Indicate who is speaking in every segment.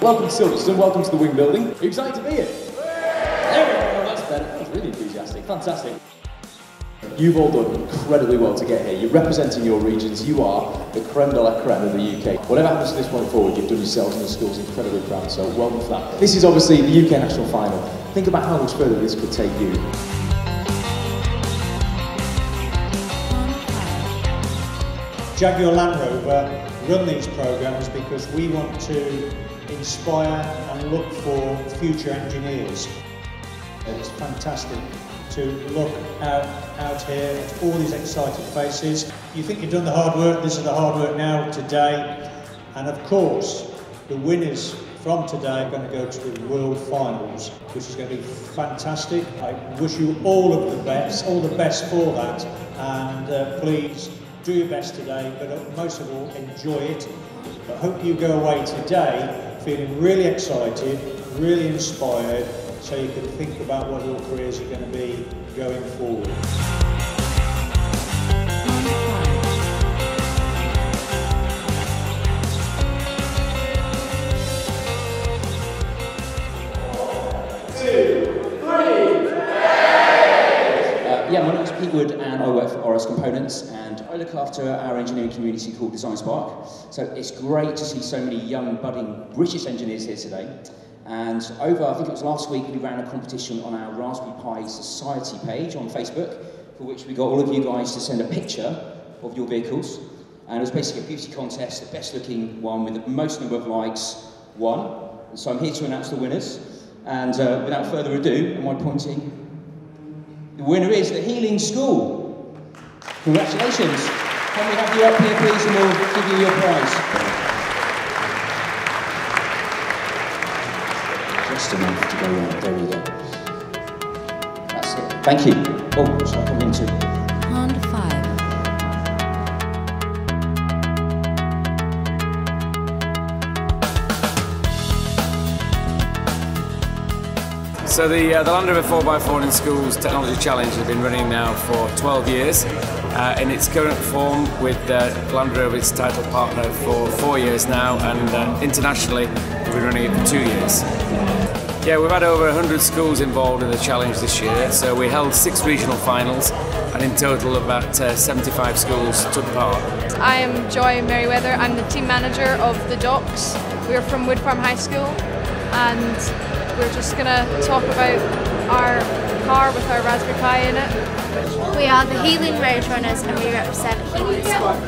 Speaker 1: Welcome to Silverstone, welcome to the Wing Building. Are you excited to be here? There we go, that's better. That's really enthusiastic, fantastic. You've all done incredibly well to get here. You're representing your regions. You are the creme de la creme of the UK. Whatever happens from this point forward, you've done yourselves and the schools incredibly proud. So welcome for that. This is obviously the UK national final. Think about how much further this could take you.
Speaker 2: Jaguar Land Rover run these programs because we want to inspire and look for future engineers. It's fantastic to look out, out here at all these excited faces. You think you've done the hard work, this is the hard work now today. And of course, the winners from today are going to go to the World Finals, which is going to be fantastic. I wish you all of the best, all the best for that. And uh, please do your best today, but most of all, enjoy it. I hope you go away today feeling really excited, really inspired, so you can think about what your careers are going to be going forward.
Speaker 3: RS Components and I look after our engineering community called DesignSpark. So it's great to see so many young budding British engineers here today. And over, I think it was last week, we ran a competition on our Raspberry Pi Society page on Facebook for which we got all of you guys to send a picture of your vehicles. And it was basically a beauty contest, the best looking one with the most number of likes won. And so I'm here to announce the winners. And uh, without further ado, am I pointing? The winner is the Healing School. Congratulations. Can we have you up here, please, and we'll give you your prize. Just enough to go around. There we go. That's it. Thank you. Oh, shall I come into?
Speaker 4: Honda 5.
Speaker 5: So the, uh, the Land Rover 4x4 in Schools Technology Challenge has been running now for 12 years uh, in its current form with uh, Land Rover its title partner for four years now and uh, internationally we've been running it for two years. Yeah, we've had over 100 schools involved in the challenge this year, so we held six regional finals and in total about uh, 75 schools took part.
Speaker 6: I am Joy Merriweather, I'm the team manager of the Docks. We're from Wood Farm High School and we're just going to talk about our car with our Raspberry Pi in it.
Speaker 7: We are the Healing Road Runners and we represent Healing School.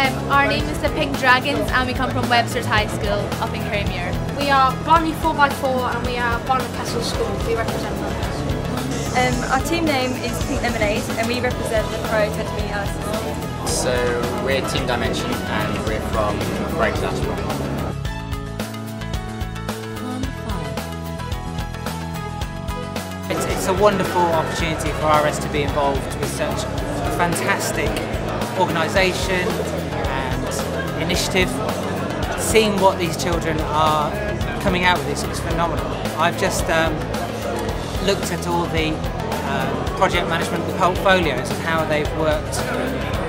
Speaker 8: Um, our name is the Pink Dragons and we come from Webster's High School up in Kirriemuir.
Speaker 9: We are Barney 4x4 and we are Barney Castle School. We represent them.
Speaker 10: Um, our team name is Pink Lemonade and we represent the Pro Academy Alice.
Speaker 11: So we're Team Dimension and we're from Brighton Ashmore.
Speaker 12: A wonderful opportunity for RS to be involved with such a fantastic organisation and initiative. Seeing what these children are coming out with is, phenomenal. I've just um, looked at all the um, project management the portfolios and how they've worked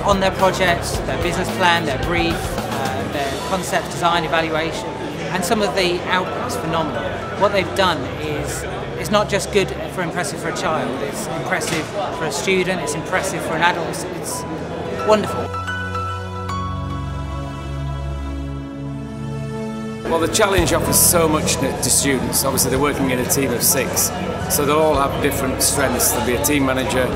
Speaker 12: on their projects, their business plan, their brief, uh, their concept design evaluation, and some of the outputs phenomenal. What they've done it's not just good for impressive for a child, it's impressive for a student, it's impressive for an adult, it's, wonderful.
Speaker 5: Well, the challenge offers so much to students. Obviously, they're working in a team of six, so they'll all have different strengths. There'll be a team manager,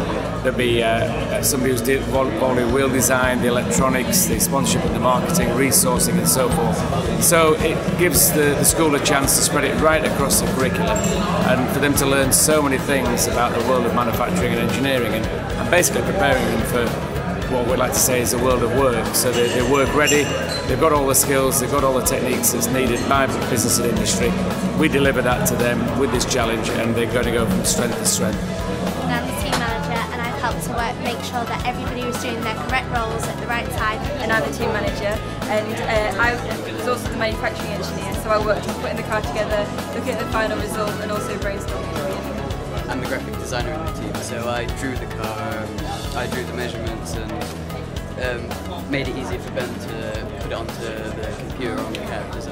Speaker 5: there'll be uh, somebody who's involved in wheel design, the electronics, the sponsorship and the marketing, resourcing, and so forth. So it gives the, the school a chance to spread it right across the curriculum and for them to learn so many things about the world of manufacturing and engineering and, and basically preparing them for what we like to say is a world of work. So they, they're work ready, they've got all the skills, they've got all the techniques that's needed by business and industry. We deliver that to them with this challenge and they're going to go from strength to strength.
Speaker 7: I'm the team manager and I've helped to work, make sure that everybody was doing their correct roles at the right time.
Speaker 10: And I'm the team manager and uh, I was also the manufacturing engineer so I worked on putting the car together, looking at the final result and also brainstorming.
Speaker 11: I'm the graphic designer in the team, so I drew the car, I drew the measurements and um, made it easy for Ben to put it onto the computer on the characters.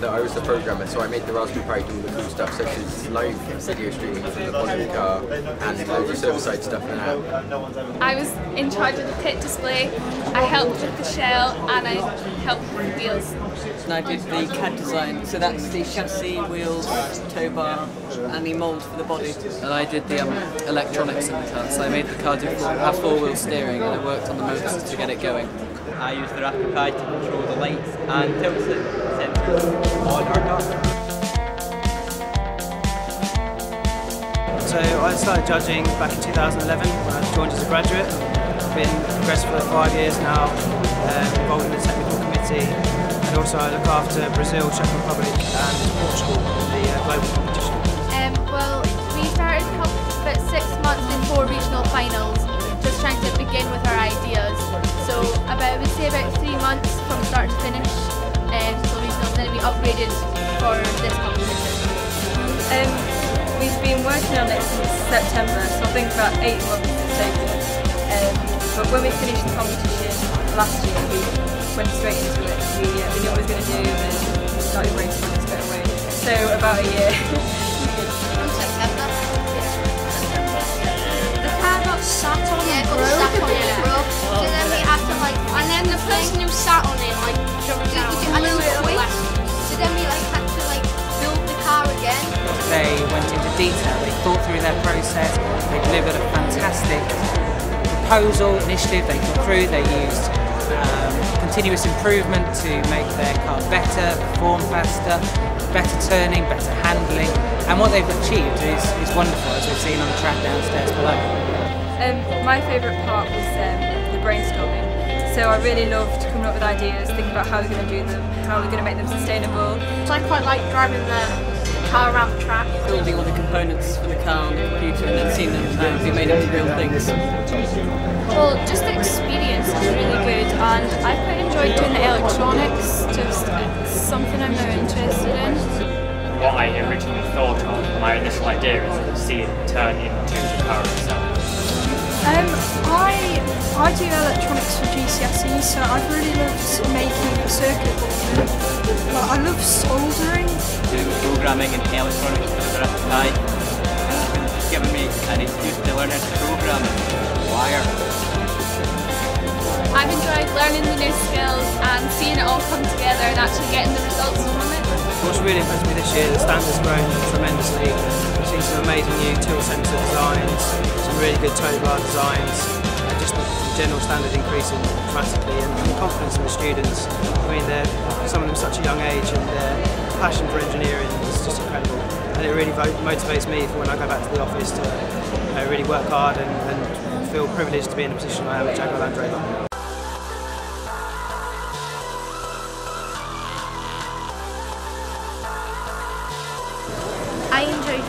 Speaker 4: That I was the programmer, so I made the Raspberry Pi do all the cool stuff, such as live video streaming from the bottom of the car and loads of server-side stuff and that.
Speaker 13: I was in charge of the pit display, I helped with the shell and I helped with the wheels.
Speaker 14: And I did the CAD design, so that's the chassis, wheels, tow bar and the mould for the body.
Speaker 15: And I did the um, electronics in the car, so I made the car do four, have four-wheel steering and I worked on the motors to get it going.
Speaker 16: I used the Raspberry Pi to control the lights and tilt the our.
Speaker 17: So I started judging back in 2011 when I joined as a graduate. I've been progressive for five years now, uh, involved in the technical committee, and also I look after Brazil, Czech Republic, and Portugal in the uh, global competition.
Speaker 8: Um, well, we started about six months before regional finals, just trying to begin with our ideas. So about I would say about three months from start to finish um, so regionals, then we upgraded for this competition.
Speaker 10: Um, we've been working on it since September, so I think about eight months in total. Um, but when we finished the competition last year, we went straight into it. We, uh, we knew what we were going to do and started brainstorming straight away. So about a year.
Speaker 9: From September? The car got sat on
Speaker 7: Yeah,
Speaker 9: and
Speaker 7: got
Speaker 9: broke
Speaker 7: sat on
Speaker 9: bit.
Speaker 7: and. So then we had to like,
Speaker 9: And then the person who sat on it like jumped
Speaker 7: did,
Speaker 9: out.
Speaker 7: did you
Speaker 9: blew it
Speaker 7: lose weight?
Speaker 9: away.
Speaker 7: So then we like had to like build the car again.
Speaker 12: They went into detail, they thought through their process, they delivered a fantastic proposal, initiative they got through, they used um, continuous improvement to make their car better, perform faster, better turning, better handling, and what they've achieved is, is wonderful as we've seen on the track downstairs below.
Speaker 10: Um, my favourite part was um, the brainstorming. So I really loved coming up with ideas, thinking about how we're going to do them, how we're going to make them sustainable.
Speaker 9: So I quite like driving the car around the track.
Speaker 14: Building all the components for the car on the computer and then seeing them uh, be made into real things.
Speaker 13: Well, just the experience is really good and I quite enjoyed doing the electronics, just it's something I'm now interested in.
Speaker 18: What I originally thought of, my initial idea is to see it turn into the car itself.
Speaker 9: Um, I I do electronics for GCSE, so I've really loved making a circuit board. Like, I love soldering.
Speaker 16: Doing programming and electronics for the Raspberry Pi. It's given me an excuse to learn how to program and wire.
Speaker 13: I've enjoyed learning the new skills and seeing it all come together and actually getting the results from it.
Speaker 17: What's really impressed me this year, the standard's grown tremendously. Seen some amazing new tilt sensor designs, some really good tow bar designs, and just the general standard increasing dramatically and the confidence in the students. I mean, they're, some of them such a young age and their passion for engineering is just incredible. And it really motivates me for when I go back to the office to you know, really work hard and, and feel privileged to be in the position I am at Jaguar Land Rover.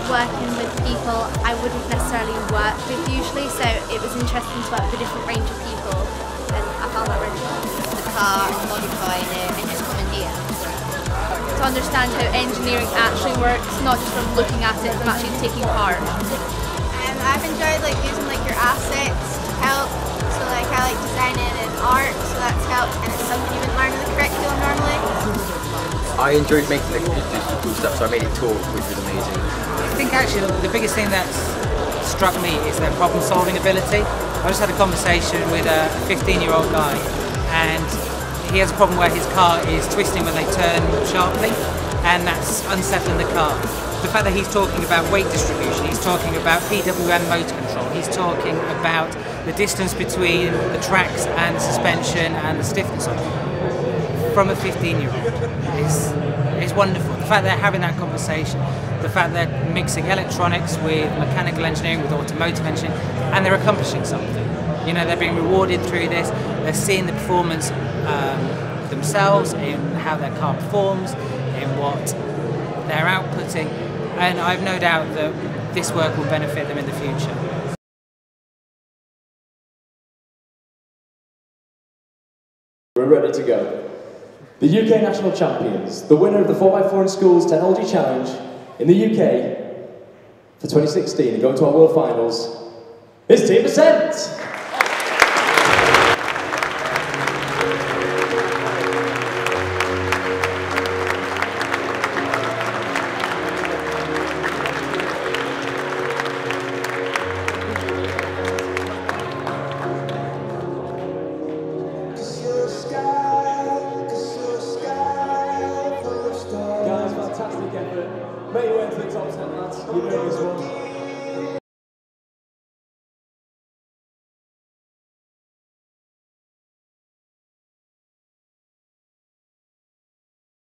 Speaker 7: Working with people I wouldn't necessarily work with usually, so it was interesting to work with a different range of people, and I found that really fun.
Speaker 19: The car, modifying it, and just coming here.
Speaker 6: To understand how engineering actually works, not just from looking at it, from actually taking part.
Speaker 7: Um, I've enjoyed like using like your assets to help. So like I like designing and art, so that's helped, and it's something you wouldn't learn in the curriculum normally.
Speaker 4: I enjoyed making the cool stuff, so I made it talk, which was amazing.
Speaker 12: I think actually the biggest thing that's struck me is their problem solving ability. I just had a conversation with a 15 year old guy and he has a problem where his car is twisting when they turn sharply and that's unsettling the car. The fact that he's talking about weight distribution, he's talking about PWM motor control, he's talking about the distance between the tracks and suspension and the stiffness of it from a 15 year old is wonderful. The fact they're having that conversation, the fact they're mixing electronics with mechanical engineering, with automotive engineering, and they're accomplishing something. You know, they're being rewarded through this, they're seeing the performance um, themselves in how their car performs, in what they're outputting, and I've no doubt that this work will benefit them in the future.
Speaker 1: We're ready to go. The UK National Champions, the winner of the 4x4 in Schools Technology Challenge in the UK for 2016 and going to our World Finals is Team Ascent.